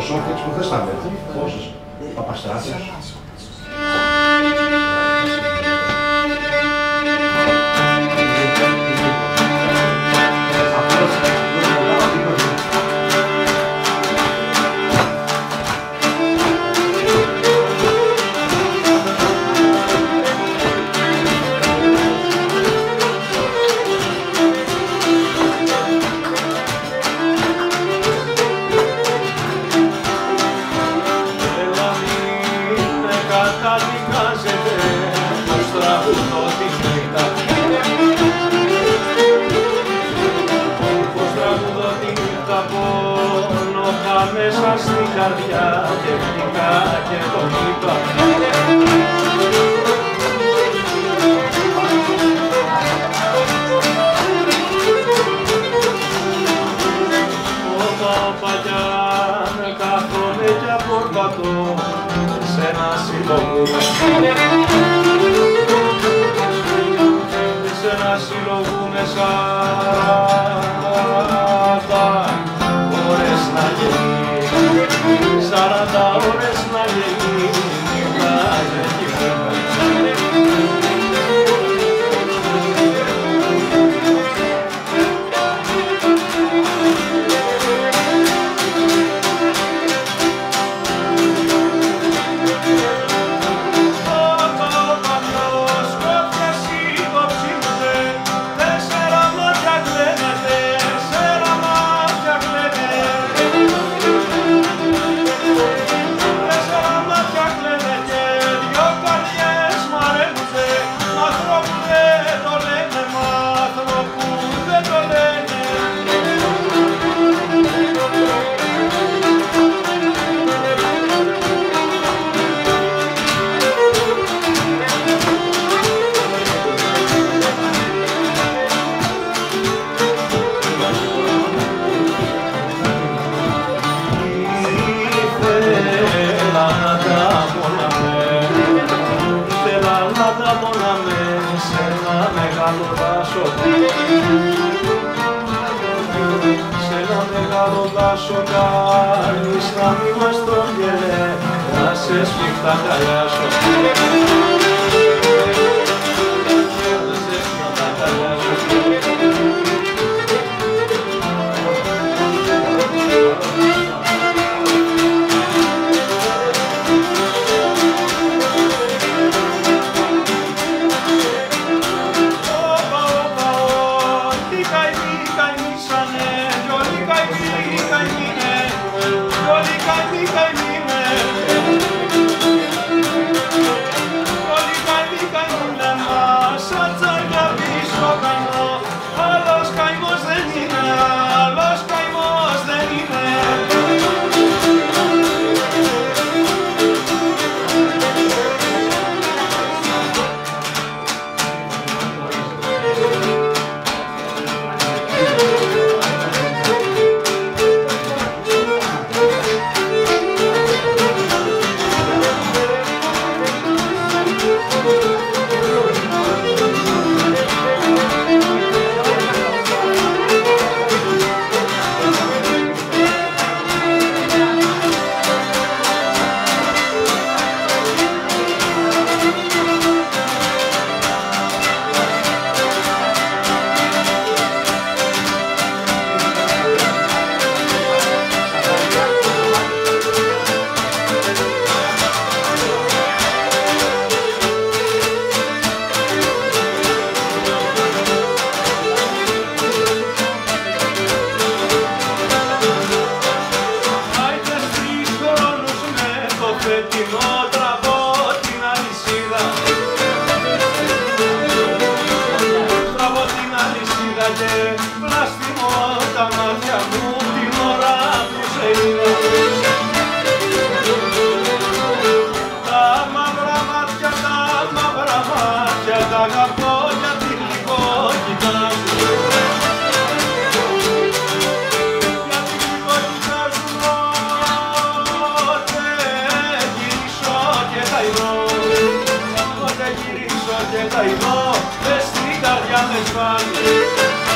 poszło, choć mu też nawet położysz. Στην καρδιά και χτυπά και το είπα Όταν παλιά κάθομαι και απορπατώ σε ένα σύλλογο σε ένα σύλλογο με σαράντα τα πονάμε σε ένα μεγάλο δάσο. Σε ένα μεγάλο δάσο κάνεις να μη μας το γελέ, να σε σφιχτά καλιάσω. Nico, Nico, Nico. Και τα ειδώ Μες στην καρδιά μες σπάνει